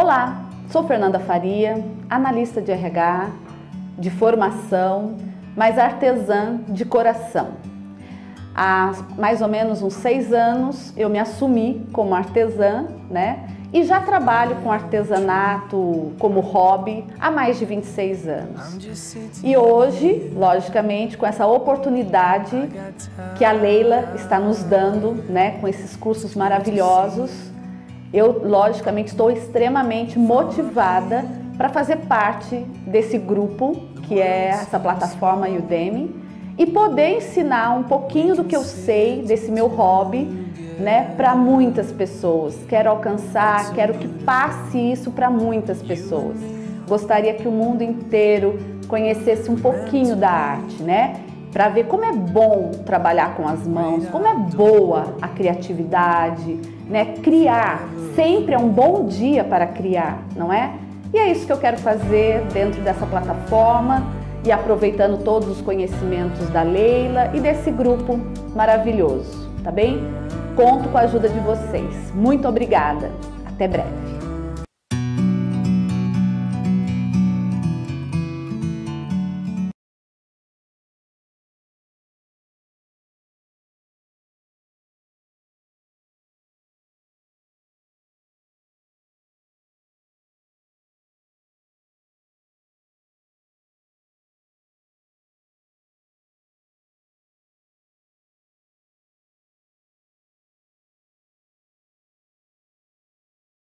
Olá, sou Fernanda Faria, analista de RH, de formação, mas artesã de coração. Há mais ou menos uns seis anos eu me assumi como artesã, né? E já trabalho com artesanato como hobby há mais de 26 anos. E hoje, logicamente, com essa oportunidade que a Leila está nos dando, né, com esses cursos maravilhosos, eu logicamente estou extremamente motivada para fazer parte desse grupo que é essa plataforma Udemy e poder ensinar um pouquinho do que eu sei desse meu hobby né, para muitas pessoas. Quero alcançar, quero que passe isso para muitas pessoas. Gostaria que o mundo inteiro conhecesse um pouquinho da arte, né? Para ver como é bom trabalhar com as mãos, como é boa a criatividade, né? Criar sempre é um bom dia para criar, não é? E é isso que eu quero fazer dentro dessa plataforma e aproveitando todos os conhecimentos da Leila e desse grupo maravilhoso, tá bem? Conto com a ajuda de vocês. Muito obrigada. Até breve.